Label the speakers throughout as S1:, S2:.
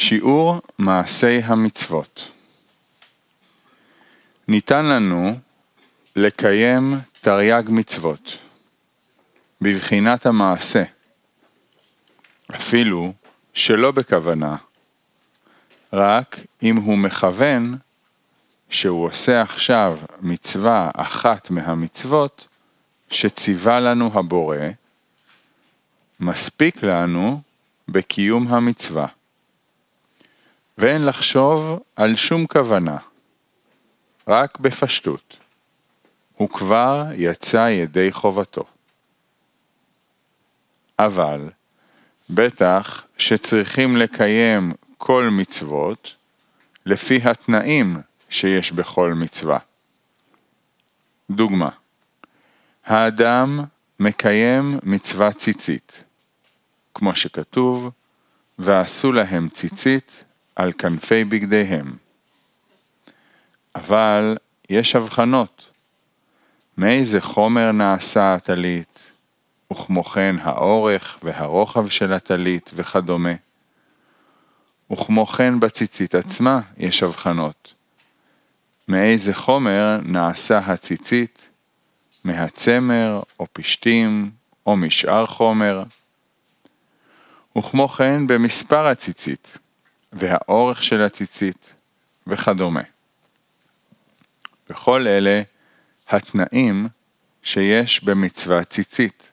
S1: שיעור מעשי המצוות ניתן לנו לקיים תרי"ג מצוות בבחינת המעשה, אפילו שלא בכוונה, רק אם הוא מכוון שהוא עושה עכשיו מצווה אחת מהמצוות שציווה לנו הבורא, מספיק לנו בקיום המצווה. ואין לחשוב על שום כוונה, רק בפשטות. הוא כבר יצא ידי חובתו. אבל, בטח שצריכים לקיים כל מצוות לפי התנאים שיש בכל מצווה. דוגמה, האדם מקיים מצווה ציצית, כמו שכתוב, ועשו להם ציצית על כנפי בגדיהם. אבל יש הבחנות. מאיזה חומר נעשה הטלית, וכמו כן האורך והרוחב של הטלית וכדומה. וכמו כן בציצית עצמה יש הבחנות. מאיזה חומר נעשה הציצית, מהצמר או פשתים או משאר חומר. וכמו כן במספר הציצית, והאורך של הציצית וכדומה. בכל אלה התנאים שיש במצווה ציצית,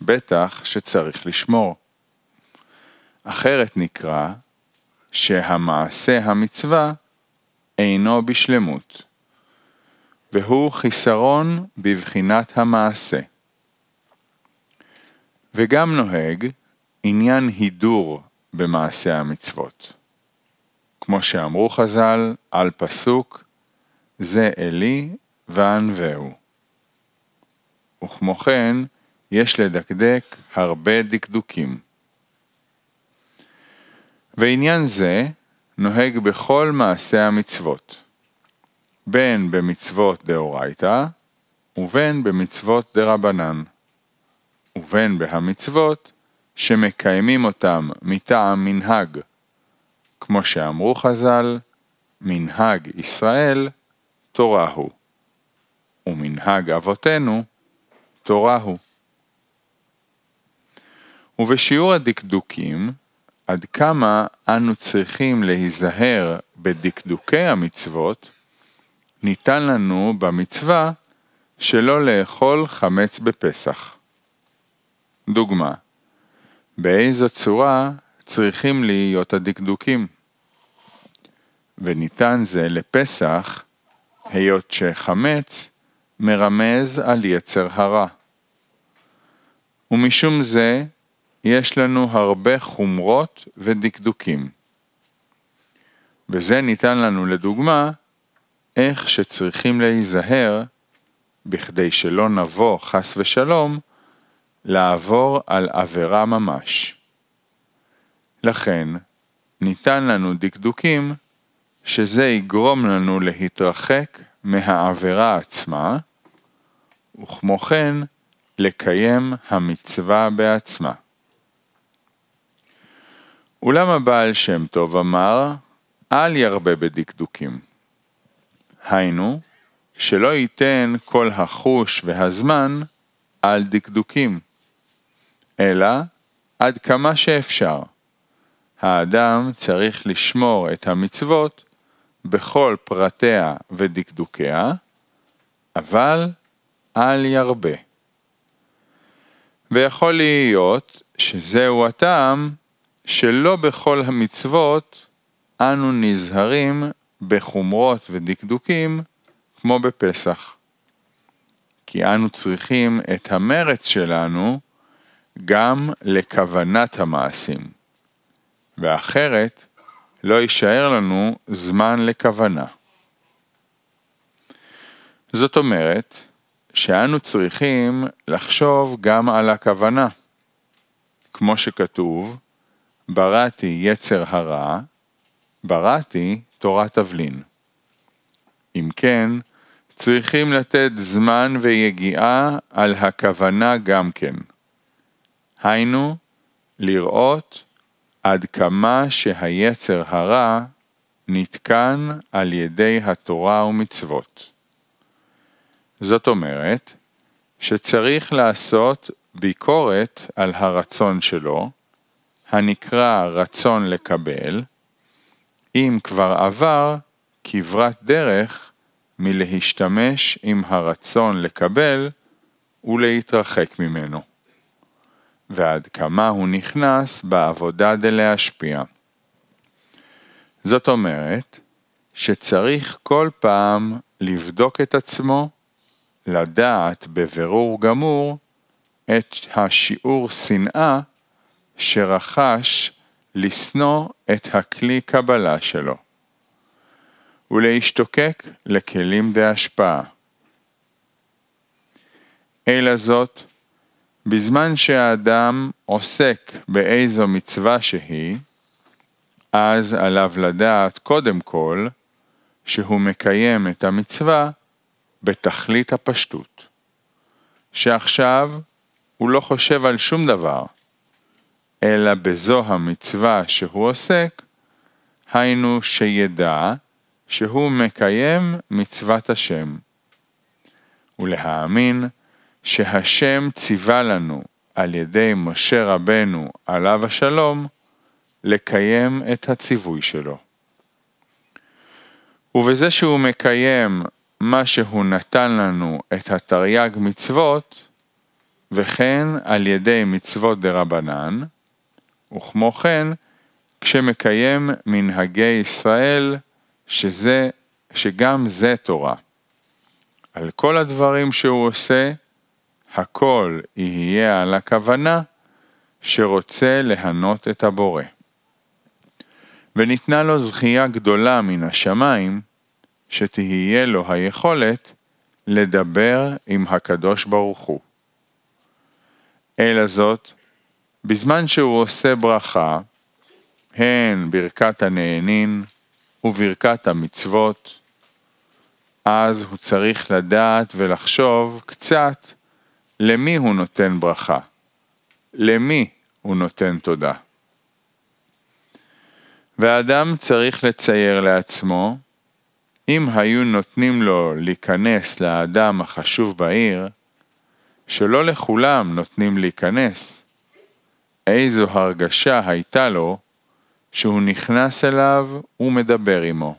S1: בטח שצריך לשמור. אחרת נקרא שהמעשה המצווה אינו בשלמות, והוא חיסרון בבחינת המעשה. וגם נוהג עניין הידור במעשה המצוות. כמו שאמרו חז"ל על פסוק זה אלי וענווהו. וכמו כן, יש לדקדק הרבה דקדוקים. ועניין זה נוהג בכל מעשה המצוות, בין במצוות דאורייתא ובין במצוות דרבנן, ובין בהמצוות שמקיימים אותם מטעם מנהג, כמו שאמרו חז"ל, מנהג ישראל תורה הוא, ומנהג אבותינו תורה הוא. ובשיעור הדקדוקים, עד כמה אנו צריכים להיזהר בדקדוקי המצוות, ניתן לנו במצווה שלא לאכול חמץ בפסח. דוגמה, באיזו צורה צריכים להיות הדקדוקים? וניתן זה לפסח, היות שחמץ מרמז על יצר הרע. ומשום זה, יש לנו הרבה חומרות ודקדוקים. וזה ניתן לנו לדוגמה, איך שצריכים להיזהר, בכדי שלא נבוא, חס ושלום, לעבור על עבירה ממש. לכן, ניתן לנו דקדוקים שזה יגרום לנו להתרחק מהעבירה עצמה, וכמו כן, לקיים המצווה בעצמה. אולם הבעל שם טוב אמר, אל ירבה בדקדוקים. היינו, שלא ייתן כל החוש והזמן על דקדוקים, אלא עד כמה שאפשר. האדם צריך לשמור את המצוות בכל פרטיה ודקדוקיה, אבל אל ירבה. ויכול להיות שזהו הטעם שלא בכל המצוות אנו נזהרים בחומרות ודקדוקים כמו בפסח. כי אנו צריכים את המרץ שלנו גם לכוונת המעשים, ואחרת לא יישאר לנו זמן לכוונה. זאת אומרת, שאנו צריכים לחשוב גם על הכוונה. כמו שכתוב, בראתי יצר הרע, בראתי תורת תבלין. אם כן, צריכים לתת זמן ויגיעה על הכוונה גם כן. היינו, לראות עד כמה שהיצר הרע נתקן על ידי התורה ומצוות. זאת אומרת, שצריך לעשות ביקורת על הרצון שלו, הנקרא רצון לקבל, אם כבר עבר כברת דרך מלהשתמש עם הרצון לקבל ולהתרחק ממנו. ועד כמה הוא נכנס בעבודה דלהשפיע. זאת אומרת, שצריך כל פעם לבדוק את עצמו, לדעת בבירור גמור את השיעור שנאה שרכש לשנוא את הכלי קבלה שלו, ולהשתוקק לכלים דהשפעה. אלא זאת, בזמן שהאדם עוסק באיזו מצווה שהיא, אז עליו לדעת קודם כל שהוא מקיים את המצווה בתכלית הפשטות. שעכשיו הוא לא חושב על שום דבר, אלא בזו המצווה שהוא עוסק, היינו שידע שהוא מקיים מצוות השם. ולהאמין שהשם ציווה לנו על ידי משה רבנו עליו השלום, לקיים את הציווי שלו. ובזה שהוא מקיים מה שהוא נתן לנו את התרי"ג מצוות, וכן על ידי מצוות דרבנן, וכמו כן, כשמקיים מנהגי ישראל, שזה, שגם זה תורה. על כל הדברים שהוא עושה, הכל יהיה על הכוונה שרוצה להנות את הבורא. וניתנה לו זכייה גדולה מן השמיים, שתהיה לו היכולת לדבר עם הקדוש ברוך הוא. אלא זאת, בזמן שהוא עושה ברכה, הן ברכת הנהנין וברכת המצוות, אז הוא צריך לדעת ולחשוב קצת למי הוא נותן ברכה, למי הוא נותן תודה. והאדם צריך לצייר לעצמו, אם היו נותנים לו להיכנס לאדם החשוב בעיר, שלא לכולם נותנים להיכנס, איזו הרגשה הייתה לו שהוא נכנס אליו ומדבר עמו.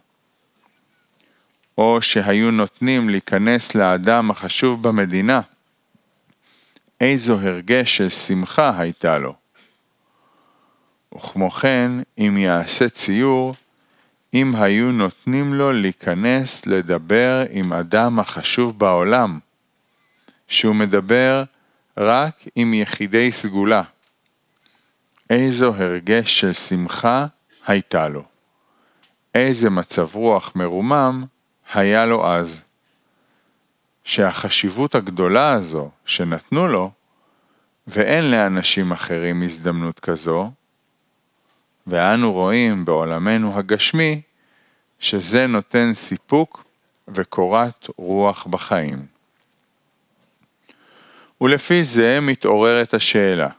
S1: או שהיו נותנים להיכנס לאדם החשוב במדינה, איזו הרגש של שמחה הייתה לו. וכמו כן, אם יעשה ציור, אם היו נותנים לו להיכנס לדבר עם אדם החשוב בעולם, שהוא מדבר רק עם יחידי סגולה. איזו הרגש של שמחה הייתה לו. איזה מצב רוח מרומם היה לו אז. שהחשיבות הגדולה הזו שנתנו לו, ואין לאנשים אחרים הזדמנות כזו, ואנו רואים בעולמנו הגשמי שזה נותן סיפוק וקורת רוח בחיים. ולפי זה מתעוררת השאלה,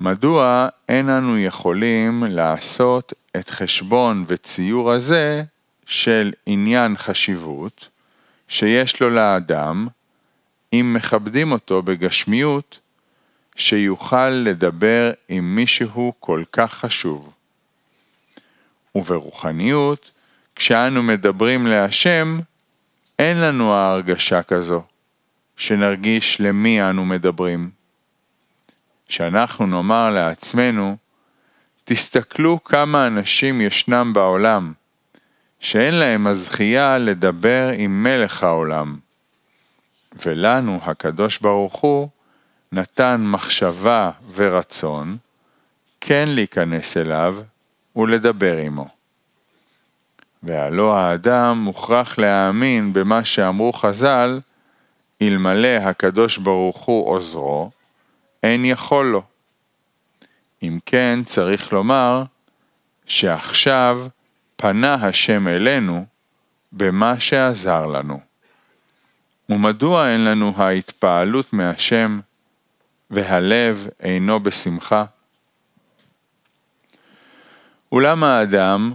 S1: מדוע אין אנו יכולים לעשות את חשבון וציור הזה של עניין חשיבות שיש לו לאדם, אם מכבדים אותו בגשמיות, שיוכל לדבר עם מישהו כל כך חשוב. וברוחניות, כשאנו מדברים להשם, אין לנו ההרגשה כזו, שנרגיש למי אנו מדברים. שאנחנו נאמר לעצמנו, תסתכלו כמה אנשים ישנם בעולם, שאין להם הזכייה לדבר עם מלך העולם. ולנו, הקדוש ברוך הוא, נתן מחשבה ורצון, כן להיכנס אליו ולדבר עמו. והלא האדם מוכרח להאמין במה שאמרו חז"ל, אלמלא הקדוש ברוך הוא עוזרו, אין יכול לו. אם כן, צריך לומר שעכשיו פנה השם אלינו במה שעזר לנו. ומדוע אין לנו ההתפעלות מהשם והלב אינו בשמחה? אולם האדם,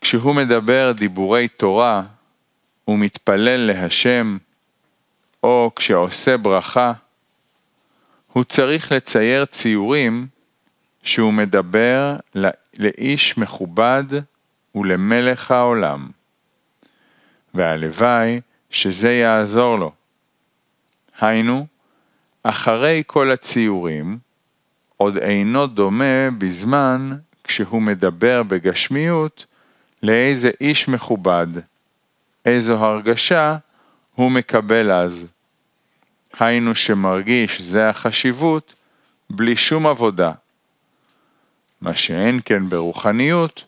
S1: כשהוא מדבר דיבורי תורה ומתפלל להשם, או כשעושה ברכה, הוא צריך לצייר ציורים שהוא מדבר לאיש מכובד ולמלך העולם. והלוואי שזה יעזור לו. היינו, אחרי כל הציורים, עוד אינו דומה בזמן כשהוא מדבר בגשמיות לאיזה איש מכובד, איזו הרגשה הוא מקבל אז. היינו שמרגיש זה החשיבות בלי שום עבודה. מה שאין כן ברוחניות,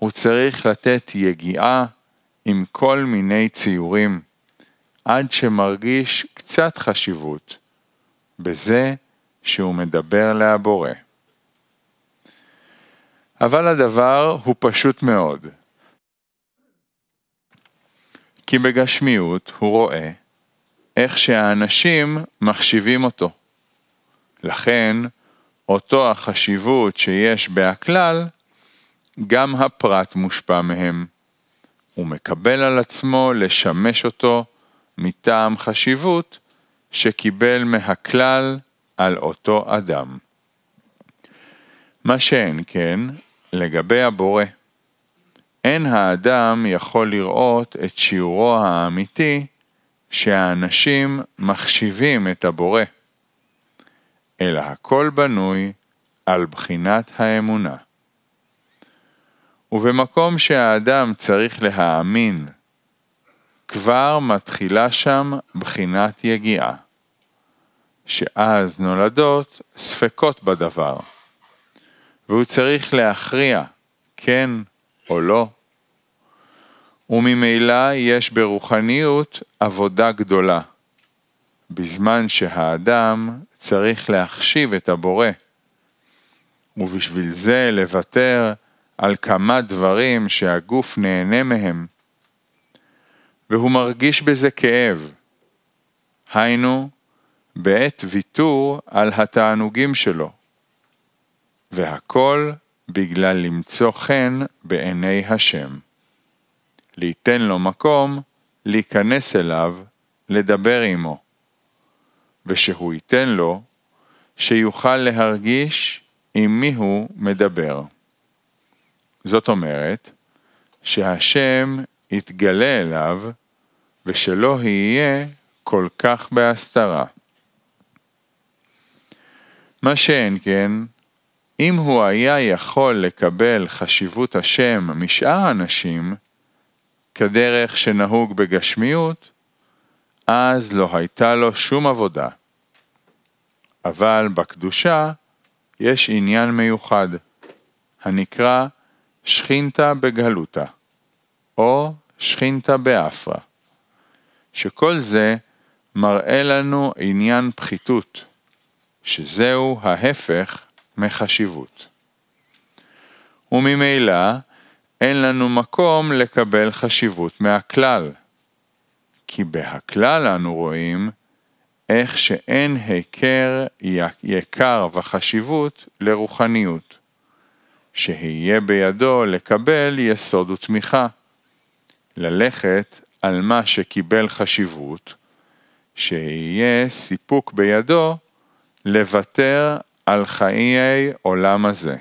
S1: הוא צריך לתת יגיעה עם כל מיני ציורים, עד שמרגיש קצת חשיבות, בזה שהוא מדבר להבורא. אבל הדבר הוא פשוט מאוד. כי בגשמיות הוא רואה איך שהאנשים מחשיבים אותו. לכן, אותו החשיבות שיש בהכלל, גם הפרט מושפע מהם. הוא מקבל על עצמו לשמש אותו מטעם חשיבות שקיבל מהכלל על אותו אדם. מה שאין כן, לגבי הבורא. אין האדם יכול לראות את שיעורו האמיתי שהאנשים מחשיבים את הבורא, אלא הכל בנוי על בחינת האמונה. ובמקום שהאדם צריך להאמין, כבר מתחילה שם בחינת יגיעה, שאז נולדות ספקות בדבר, והוא צריך להכריע כן או לא. וממילא יש ברוחניות עבודה גדולה, בזמן שהאדם צריך להחשיב את הבורא, ובשביל זה לוותר על כמה דברים שהגוף נהנה מהם, והוא מרגיש בזה כאב. היינו, בעת ויתור על התענוגים שלו, והכל בגלל למצוא חן בעיני השם. ליתן לו מקום להיכנס אליו, לדבר עמו, ושהוא ייתן לו, שיוכל להרגיש עם מי הוא מדבר. זאת אומרת, שהשם יתגלה אליו, ושלא יהיה כל כך בהסתרה. מה שאין כן, אם הוא היה יכול לקבל חשיבות השם משאר האנשים, כדרך שנהוג בגשמיות, אז לא הייתה לו שום עבודה. אבל בקדושה יש עניין מיוחד, הנקרא שכינתה בגלותה, או שכינתה באפרה, שכל זה מראה לנו עניין פחיתות, שזהו ההפך מחשיבות. וממילא אין לנו מקום לקבל חשיבות מהכלל, כי בהכלל אנו רואים איך שאין היכר יקר וחשיבות לרוחניות, שיהיה בידו לקבל יסוד ותמיכה, ללכת על מה שקיבל חשיבות, שיהיה סיפוק בידו לוותר על חיי עולם הזה,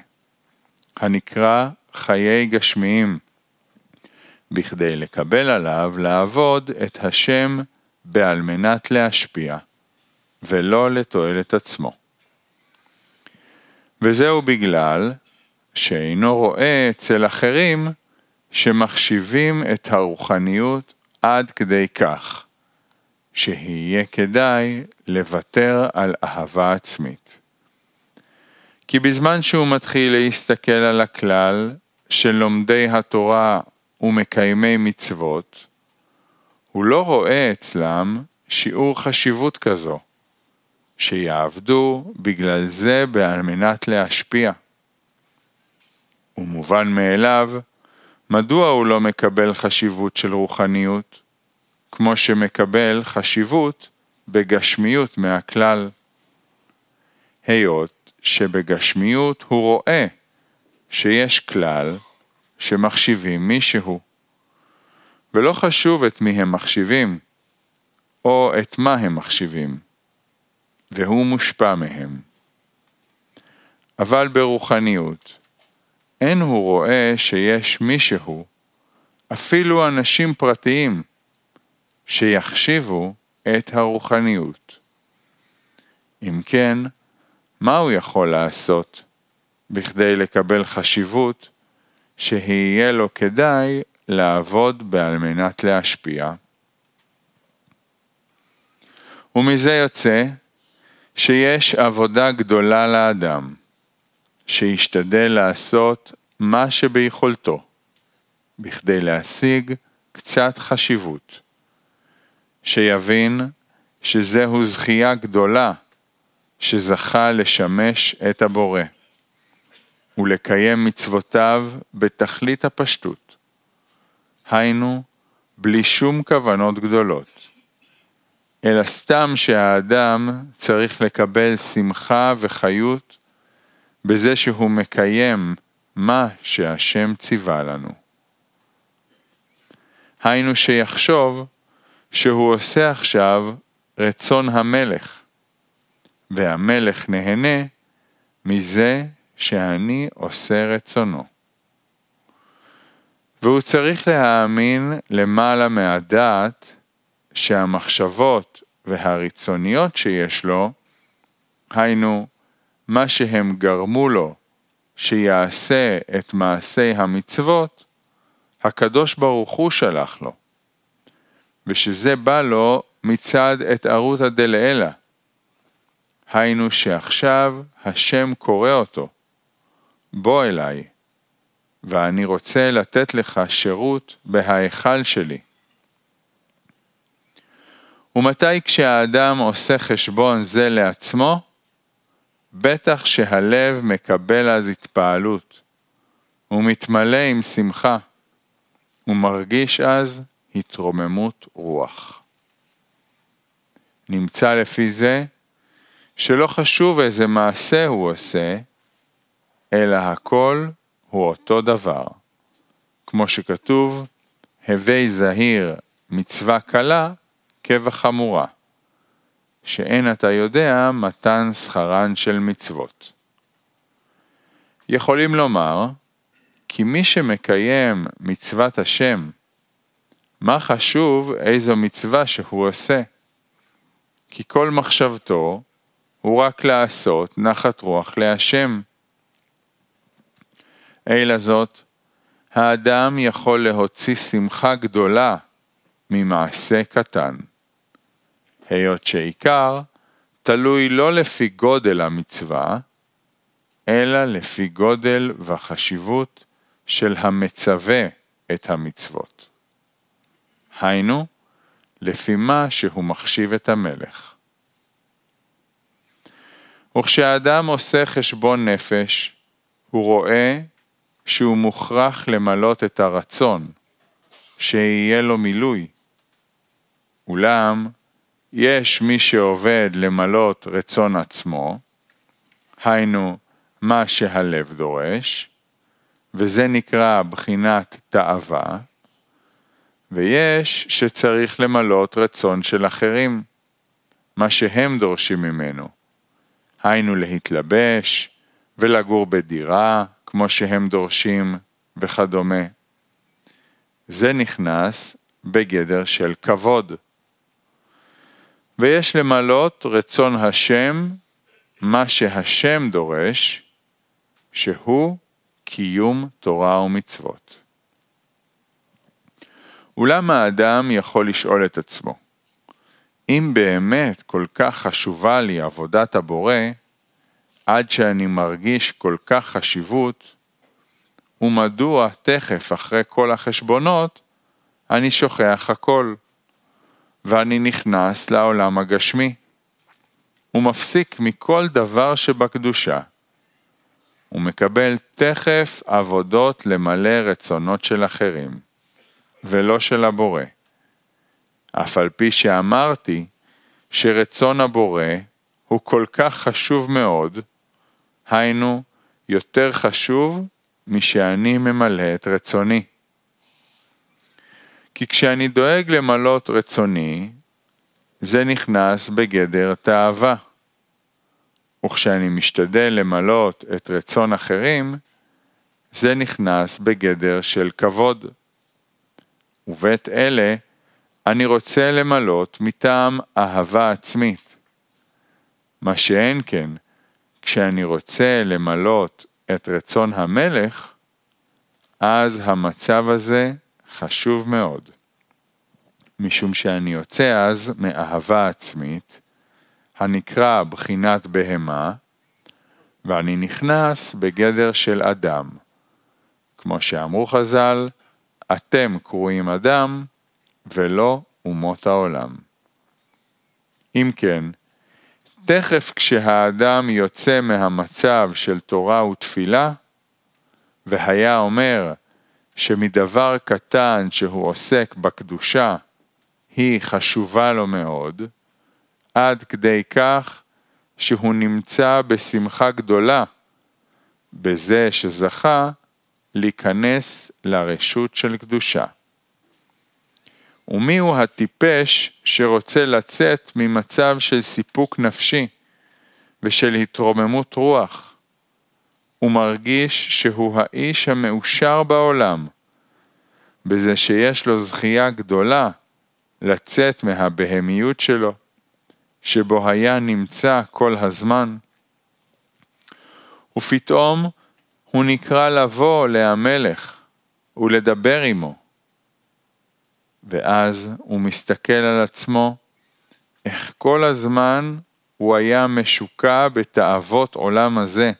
S1: הנקרא חיי גשמיים, בכדי לקבל עליו לעבוד את השם בעל מנת להשפיע, ולא לתועלת עצמו. וזהו בגלל שאינו רואה אצל אחרים שמחשיבים את הרוחניות עד כדי כך, שיהיה כדאי לוותר על אהבה עצמית. כי בזמן שהוא מתחיל להסתכל על הכלל של לומדי התורה ומקיימי מצוות, הוא לא רואה אצלם שיעור חשיבות כזו, שיעבדו בגלל זה בעל מנת להשפיע. ומובן מאליו, מדוע הוא לא מקבל חשיבות של רוחניות, כמו שמקבל חשיבות בגשמיות מהכלל. היות שבגשמיות הוא רואה שיש כלל שמחשיבים מישהו, ולא חשוב את מי הם מחשיבים, או את מה הם מחשיבים, והוא מושפע מהם. אבל ברוחניות, אין הוא רואה שיש מישהו, אפילו אנשים פרטיים, שיחשיבו את הרוחניות. אם כן, מה הוא יכול לעשות בכדי לקבל חשיבות שיהיה לו כדאי לעבוד בעל מנת להשפיע? ומזה יוצא שיש עבודה גדולה לאדם, שישתדל לעשות מה שביכולתו, בכדי להשיג קצת חשיבות. שיבין שזהו זכייה גדולה שזכה לשמש את הבורא, ולקיים מצוותיו בתכלית הפשטות, היינו, בלי שום כוונות גדולות, אלא סתם שהאדם צריך לקבל שמחה וחיות בזה שהוא מקיים מה שהשם ציווה לנו. היינו שיחשוב שהוא עושה עכשיו רצון המלך, והמלך נהנה מזה שאני עושה רצונו. והוא צריך להאמין למעלה מהדעת שהמחשבות והרצוניות שיש לו, היינו, מה שהם גרמו לו שיעשה את מעשי המצוות, הקדוש ברוך הוא שלח לו. ושזה בא לו מצד את ערותא דלעילא. היינו שעכשיו השם קורא אותו, בוא אליי, ואני רוצה לתת לך שירות בהיכל שלי. ומתי כשהאדם עושה חשבון זה לעצמו, בטח שהלב מקבל אז התפעלות, ומתמלא עם שמחה, ומרגיש אז התרוממות רוח. נמצא לפי זה שלא חשוב איזה מעשה הוא עושה, אלא הכל הוא אותו דבר. כמו שכתוב, הווי זהיר מצווה קלה כבחמורה, שאין אתה יודע מתן שכרן של מצוות. יכולים לומר, כי מי שמקיים מצוות השם מה חשוב איזו מצווה שהוא עושה? כי כל מחשבתו הוא רק לעשות נחת רוח להשם. אלא זאת, האדם יכול להוציא שמחה גדולה ממעשה קטן. היות שעיקר תלוי לא לפי גודל המצווה, אלא לפי גודל וחשיבות של המצווה את המצוות. היינו, לפי מה שהוא מחשיב את המלך. וכשאדם עושה חשבון נפש, הוא רואה שהוא מוכרח למלות את הרצון, שיהיה לו מילוי. אולם, יש מי שעובד למלות רצון עצמו, היינו, מה שהלב דורש, וזה נקרא בחינת תאווה, ויש שצריך למלות רצון של אחרים, מה שהם דורשים ממנו. היינו להתלבש ולגור בדירה, כמו שהם דורשים, וכדומה. זה נכנס בגדר של כבוד. ויש למלות רצון השם, מה שהשם דורש, שהוא קיום תורה ומצוות. אולם האדם יכול לשאול את עצמו, אם באמת כל כך חשובה לי עבודת הבורא, עד שאני מרגיש כל כך חשיבות, ומדוע תכף אחרי כל החשבונות, אני שוכח הכל, ואני נכנס לעולם הגשמי, ומפסיק מכל דבר שבקדושה, ומקבל תכף עבודות למלא רצונות של אחרים. ולא של הבורא. אף על פי שאמרתי שרצון הבורא הוא כל כך חשוב מאוד, היינו, יותר חשוב משאני ממלא את רצוני. כי כשאני דואג למלות רצוני, זה נכנס בגדר תאווה. וכשאני משתדל למלות את רצון אחרים, זה נכנס בגדר של כבוד. ובית אלה אני רוצה למלות מטעם אהבה עצמית. מה שאין כן, כשאני רוצה למלות את רצון המלך, אז המצב הזה חשוב מאוד. משום שאני יוצא אז מאהבה עצמית, הנקרא בחינת בהמה, ואני נכנס בגדר של אדם. כמו שאמרו חז"ל, אתם קרויים אדם ולא אומות העולם. אם כן, תכף כשהאדם יוצא מהמצב של תורה ותפילה, והיה אומר שמדבר קטן שהוא עוסק בקדושה, היא חשובה לו מאוד, עד כדי כך שהוא נמצא בשמחה גדולה בזה שזכה להיכנס לרשות של קדושה. ומיהו הטיפש שרוצה לצאת ממצב של סיפוק נפשי ושל התרוממות רוח? הוא מרגיש שהוא האיש המאושר בעולם, בזה שיש לו זכייה גדולה לצאת מהבהמיות שלו, שבו היה נמצא כל הזמן. ופתאום הוא נקרא לבוא להמלך ולדבר עמו. ואז הוא מסתכל על עצמו, איך כל הזמן הוא היה משוקע בתאוות עולם הזה,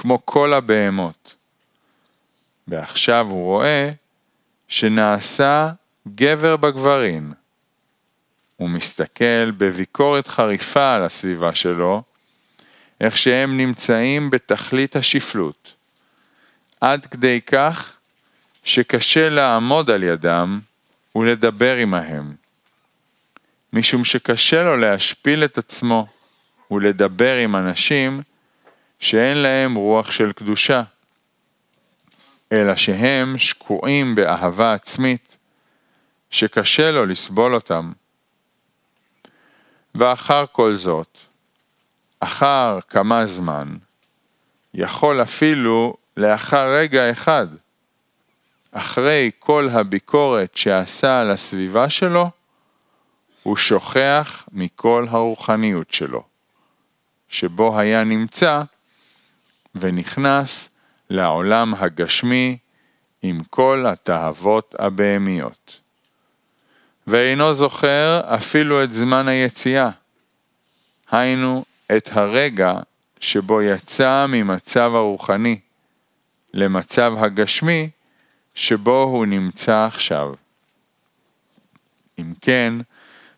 S1: כמו כל הבהמות. ועכשיו הוא רואה שנעשה גבר בגברים. הוא מסתכל בביקורת חריפה על הסביבה שלו, איך שהם נמצאים בתכלית השפלות, עד כדי כך שקשה לעמוד על ידם ולדבר עמהם, משום שקשה לו להשפיל את עצמו ולדבר עם אנשים שאין להם רוח של קדושה, אלא שהם שקועים באהבה עצמית, שקשה לו לסבול אותם. ואחר כל זאת, אחר כמה זמן, יכול אפילו לאחר רגע אחד, אחרי כל הביקורת שעשה על הסביבה שלו, הוא שוכח מכל הרוחניות שלו, שבו היה נמצא ונכנס לעולם הגשמי עם כל התאוות הבהמיות. ואינו זוכר אפילו את זמן היציאה, היינו את הרגע שבו יצא ממצב הרוחני למצב הגשמי שבו הוא נמצא עכשיו. אם כן,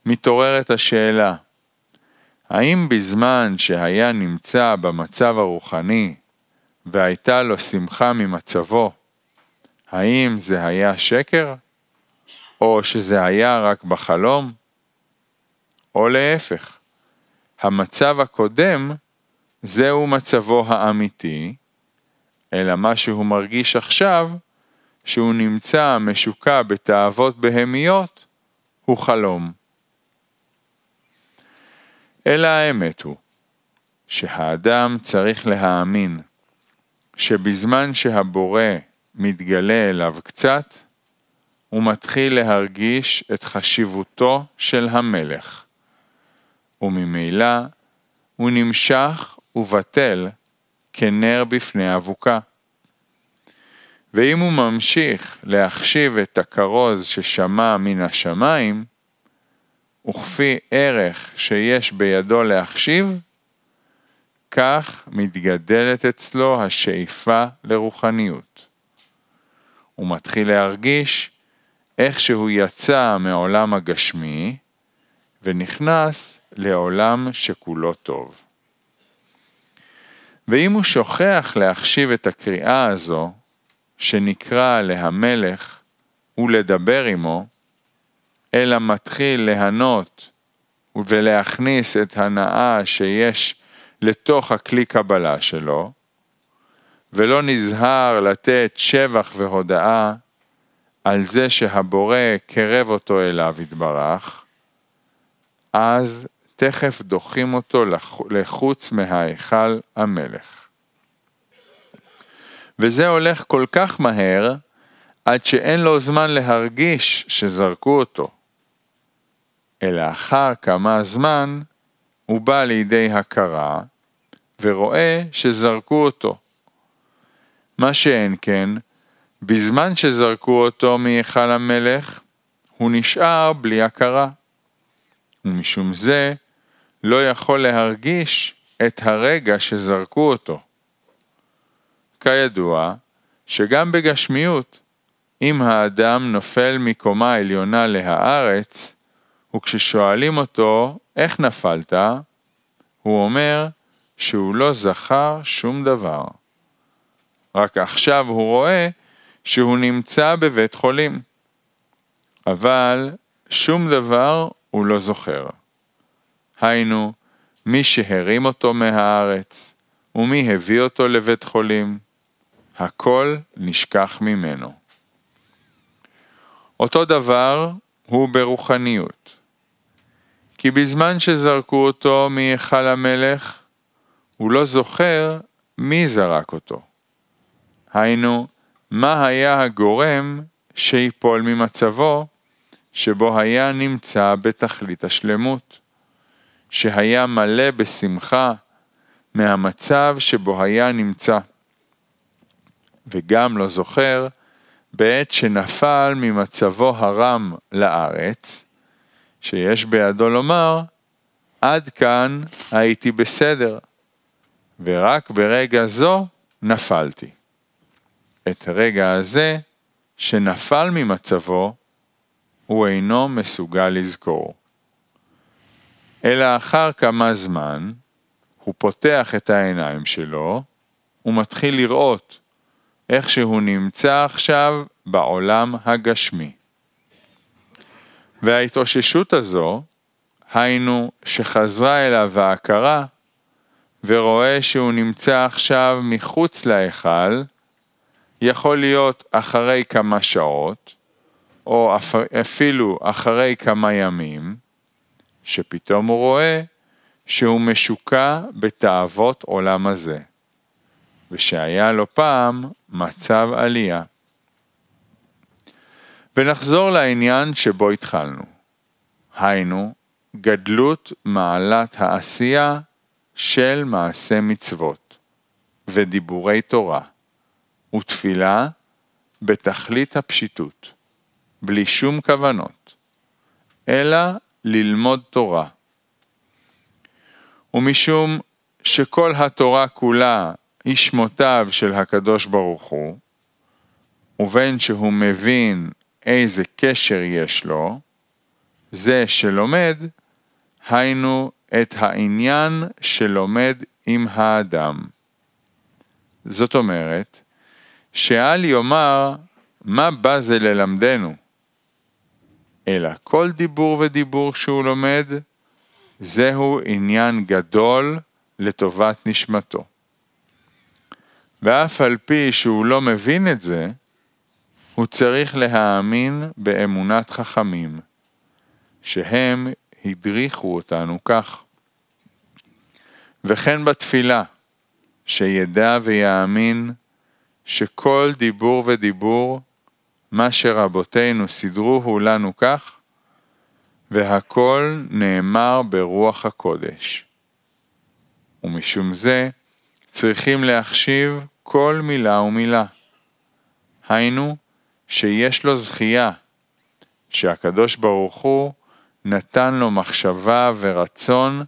S1: מתעוררת השאלה, האם בזמן שהיה נמצא במצב הרוחני והייתה לו שמחה ממצבו, האם זה היה שקר? או שזה היה רק בחלום? או להפך, המצב הקודם זהו מצבו האמיתי, אלא מה שהוא מרגיש עכשיו, שהוא נמצא משוקע בתאוות בהמיות, הוא חלום. אלא האמת הוא, שהאדם צריך להאמין שבזמן שהבורא מתגלה אליו קצת, הוא מתחיל להרגיש את חשיבותו של המלך, וממילא הוא נמשך ובטל כנר בפני אבוקה. ואם הוא ממשיך להחשיב את הכרוז ששמע מן השמיים, וכפי ערך שיש בידו להחשיב, כך מתגדלת אצלו השאיפה לרוחניות. הוא מתחיל להרגיש איך שהוא יצא מעולם הגשמי ונכנס לעולם שכולו טוב. ואם הוא שוכח להחשיב את הקריאה הזו, שנקרא להמלך ולדבר עמו, אלא מתחיל ליהנות ולהכניס את הנאה שיש לתוך הכלי קבלה שלו, ולא נזהר לתת שבח והודאה על זה שהבורא קרב אותו אליו יתברך, אז תכף דוחים אותו לחוץ מההיכל המלך. וזה הולך כל כך מהר, עד שאין לו זמן להרגיש שזרקו אותו. אלא אחר כמה זמן הוא בא לידי הכרה ורואה שזרקו אותו. מה שאין כן, בזמן שזרקו אותו מהיכל המלך, הוא נשאר בלי הכרה. ומשום זה לא יכול להרגיש את הרגע שזרקו אותו. כידוע, שגם בגשמיות, אם האדם נופל מקומה עליונה להארץ, וכששואלים אותו, איך נפלת? הוא אומר שהוא לא זכר שום דבר. רק עכשיו הוא רואה שהוא נמצא בבית חולים. אבל שום דבר הוא לא זוכר. היינו, מי שהרים אותו מהארץ, ומי הביא אותו לבית חולים, הכל נשכח ממנו. אותו דבר הוא ברוחניות. כי בזמן שזרקו אותו מהיכל המלך, הוא לא זוכר מי זרק אותו. היינו, מה היה הגורם שיפול ממצבו, שבו היה נמצא בתכלית השלמות, שהיה מלא בשמחה מהמצב שבו היה נמצא. וגם לא זוכר בעת שנפל ממצבו הרם לארץ, שיש בידו לומר, עד כאן הייתי בסדר, ורק ברגע זו נפלתי. את הרגע הזה, שנפל ממצבו, הוא אינו מסוגל לזכור. אלא אחר כמה זמן, הוא פותח את העיניים שלו, ומתחיל לראות איך שהוא נמצא עכשיו בעולם הגשמי. וההתאוששות הזו, היינו שחזרה אליו ההכרה, ורואה שהוא נמצא עכשיו מחוץ להיכל, יכול להיות אחרי כמה שעות, או אפילו אחרי כמה ימים, שפתאום הוא רואה שהוא משוקע בתאוות עולם הזה, ושהיה לו פעם מצב עלייה. ונחזור לעניין שבו התחלנו, היינו, גדלות מעלת העשייה של מעשה מצוות ודיבורי תורה ותפילה בתכלית הפשיטות, בלי שום כוונות, אלא ללמוד תורה. ומשום שכל התורה כולה היא שמותיו של הקדוש ברוך הוא, ובין שהוא מבין איזה קשר יש לו, זה שלומד, היינו את העניין שלומד עם האדם. זאת אומרת, שאל יאמר, מה בא זה ללמדנו? אלא כל דיבור ודיבור שהוא לומד, זהו עניין גדול לטובת נשמתו. ואף על פי שהוא לא מבין את זה, הוא צריך להאמין באמונת חכמים, שהם הדריכו אותנו כך. וכן בתפילה, שידע ויאמין שכל דיבור ודיבור, מה שרבותינו סידרוהו לנו כך, והכל נאמר ברוח הקודש. ומשום זה צריכים להחשיב כל מילה ומילה. היינו, שיש לו זכייה, שהקדוש ברוך הוא נתן לו מחשבה ורצון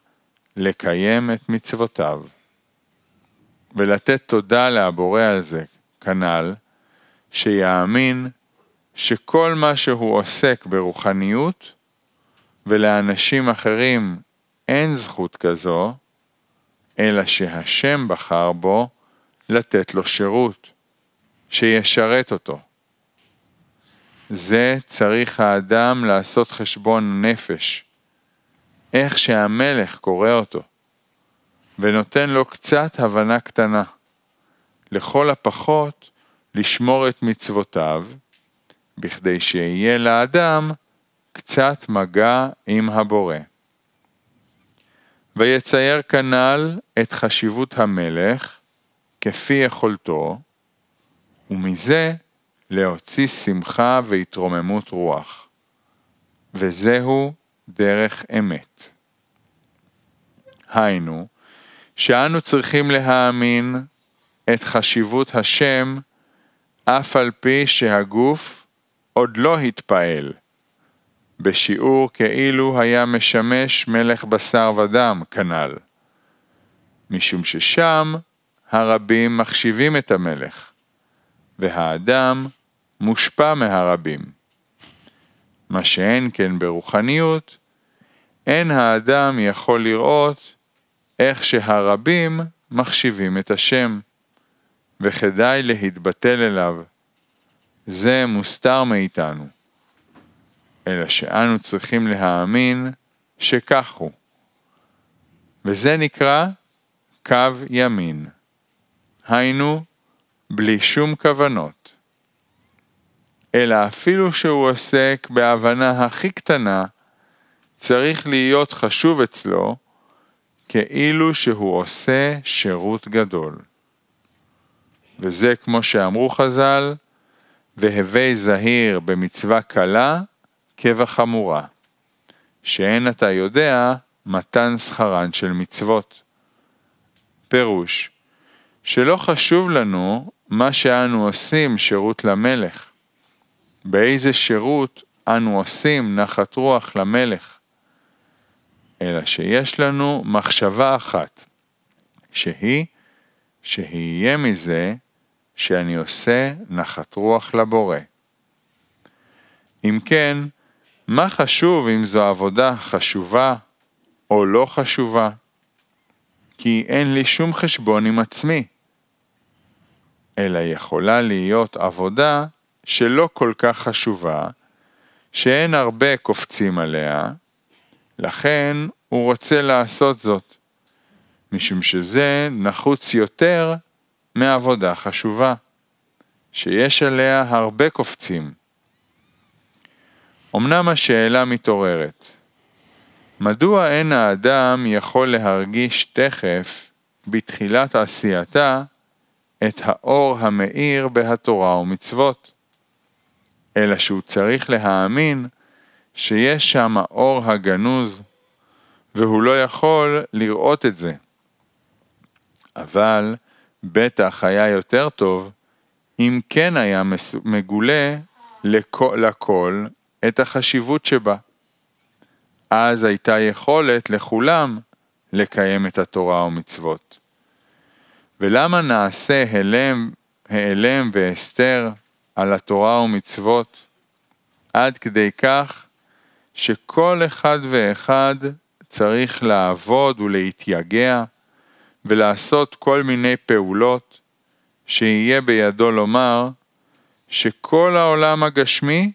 S1: לקיים את מצוותיו. ולתת תודה לבורא הזה, כנ"ל, שיאמין שכל מה שהוא עוסק ברוחניות, ולאנשים אחרים אין זכות כזו, אלא שהשם בחר בו לתת לו שירות, שישרת אותו. זה צריך האדם לעשות חשבון נפש, איך שהמלך קורא אותו, ונותן לו קצת הבנה קטנה, לכל הפחות לשמור את מצוותיו, בכדי שיהיה לאדם קצת מגע עם הבורא. ויצייר כנ"ל את חשיבות המלך כפי יכולתו, ומזה להוציא שמחה והתרוממות רוח. וזהו דרך אמת. היינו, שאנו צריכים להאמין את חשיבות השם אף על פי שהגוף עוד לא התפעל, בשיעור כאילו היה משמש מלך בשר ודם כנ"ל, משום ששם הרבים מחשיבים את המלך, והאדם מושפע מהרבים. מה שאין כן ברוחניות, אין האדם יכול לראות איך שהרבים מחשיבים את השם, וכדאי להתבטל אליו. זה מוסתר מאיתנו. אלא שאנו צריכים להאמין שכך הוא. וזה נקרא קו ימין. היינו, בלי שום כוונות. אלא אפילו שהוא עוסק בהבנה הכי קטנה, צריך להיות חשוב אצלו כאילו שהוא עושה שירות גדול. וזה כמו שאמרו חז"ל, והווי זהיר במצווה קלה כבחמורה, שאין אתה יודע מתן שכרן של מצוות. פירוש, שלא חשוב לנו מה שאנו עושים שירות למלך, באיזה שירות אנו עושים נחת רוח למלך, אלא שיש לנו מחשבה אחת, שהיא שיהיה מזה שאני עושה נחת רוח לבורא. אם כן, מה חשוב אם זו עבודה חשובה או לא חשובה? כי אין לי שום חשבון עם עצמי. אלא יכולה להיות עבודה שלא כל כך חשובה, שאין הרבה קופצים עליה, לכן הוא רוצה לעשות זאת, משום שזה נחוץ יותר מעבודה חשובה, שיש עליה הרבה קופצים. אמנם השאלה מתעוררת, מדוע אין האדם יכול להרגיש תכף, בתחילת עשייתה, את האור המאיר בהתורה ומצוות? אלא שהוא צריך להאמין שיש שם האור הגנוז, והוא לא יכול לראות את זה. אבל בטח היה יותר טוב אם כן היה מגולה לכל את החשיבות שבה. אז הייתה יכולת לכולם לקיים את התורה ומצוות. ולמה נעשה הלם, העלם והסתר על התורה ומצוות, עד כדי כך שכל אחד ואחד צריך לעבוד ולהתייגע ולעשות כל מיני פעולות שיהיה בידו לומר שכל העולם הגשמי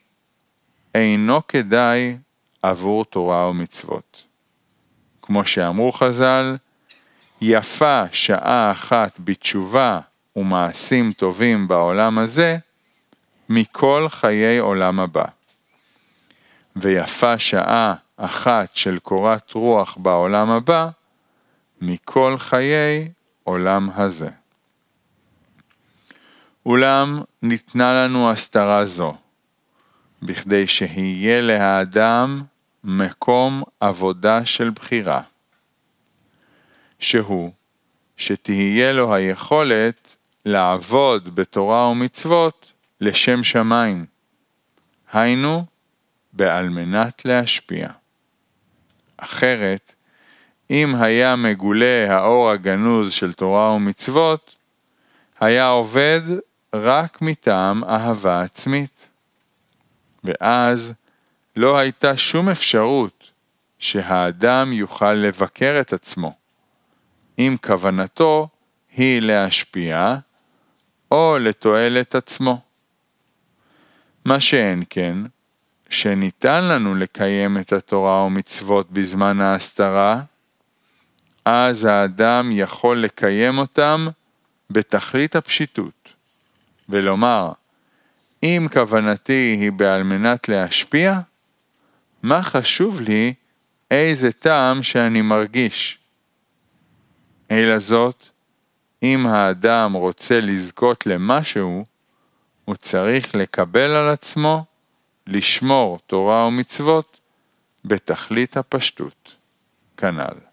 S1: אינו כדאי עבור תורה ומצוות. כמו שאמרו חז"ל, יפה שעה אחת בתשובה ומעשים טובים בעולם הזה, מכל חיי עולם הבא. ויפה שעה אחת של קורת רוח בעולם הבא, מכל חיי עולם הזה. אולם ניתנה לנו הסתרה זו, בכדי שיהיה לאדם מקום עבודה של בחירה, שהוא שתהיה לו היכולת לעבוד בתורה ומצוות לשם שמיים, היינו, בעל מנת להשפיע. אחרת, אם היה מגולה האור הגנוז של תורה ומצוות, היה עובד רק מטעם אהבה עצמית. ואז לא הייתה שום אפשרות שהאדם יוכל לבקר את עצמו, אם כוונתו היא להשפיע או לתועלת עצמו. מה שאין כן, שניתן לנו לקיים את התורה ומצוות בזמן ההסתרה, אז האדם יכול לקיים אותם בתכלית הפשיטות, ולומר, אם כוונתי היא בעל מנת להשפיע, מה חשוב לי איזה טעם שאני מרגיש? אלא זאת, אם האדם רוצה לזכות למשהו, הוא צריך לקבל על עצמו לשמור תורה ומצוות בתכלית הפשטות. כנ"ל.